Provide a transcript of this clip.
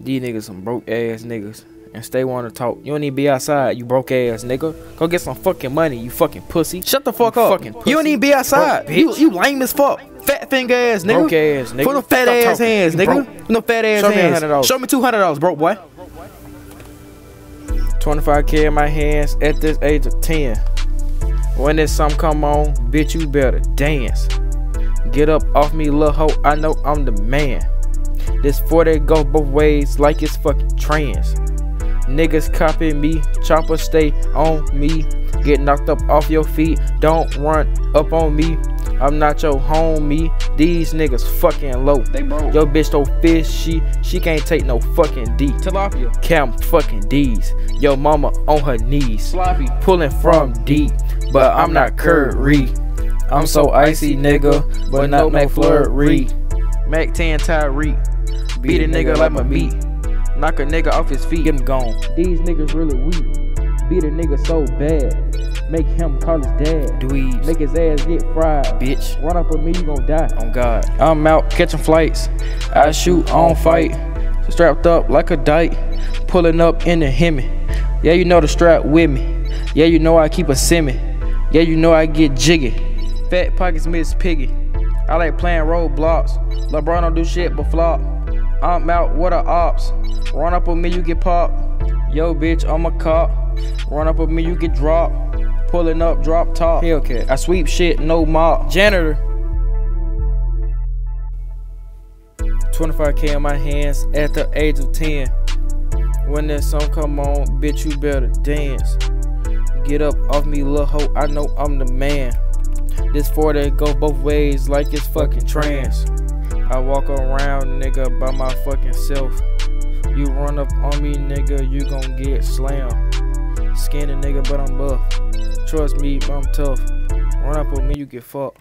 These niggas some broke ass niggas. And stay wanna talk. You don't need to be outside, you broke ass nigga. Go get some fucking money, you fucking pussy. Shut the fuck You up. fucking you don't even be outside. Broke You, you lame as fuck. Fat finger ass nigga. Broke ass nigga. Put them fat Stop ass talking. hands, You nigga. broke. No fat ass Show me hands. $100. Show me two hundred dollars, broke boy. 25k in my hands at this age of 10. When this song come on, bitch, you better dance. Get up off me, lil' hoe, I know I'm the man. This 40 go both ways like it's fucking trans. Niggas copy me, chopper stay on me. Get knocked up off your feet, don't run up on me. I'm not your homie, these niggas fucking low. They broke. Yo bitch so fishy, she can't take no fucking D. Tilapia. Cam fucking D's. Yo mama on her knees. Sloppy. Pulling from deep. But I'm not Curry. I'm so icy, nigga. But not McFlurry. Mac 10 Tyreek. Beat a nigga like my meat. Knock a nigga off his feet. Get him gone. These niggas really weak. Beat a nigga so bad. Make him call his dad. Dweebs. Make his ass get fried. Bitch. Run up on me, you gon' die. On God. I'm out catching flights. I shoot I don't fight. Strapped up like a dyke. Pulling up in the Hemi. Yeah, you know the strap with me. Yeah, you know I keep a semi. Yeah, you know I get jiggy. Fat pockets miss piggy. I like playing Roblox. LeBron don't do shit but flop. I'm out, what a ops. Run up on me, you get popped. Yo, bitch, I'm a cop. Run up on me, you get dropped. Pulling up, drop top. Hellcat. I sweep shit, no mop. Janitor. 25k in my hands at the age of 10. When that song come on, bitch, you better dance. Get up off me, lil' hoe, I know I'm the man. This 40 go both ways like it's fucking trans. I walk around, nigga, by my fucking self. You run up on me, nigga, you gon' get slammed. Skinny nigga, but I'm buff. Trust me, I'm tough. Run up on me, you get fucked.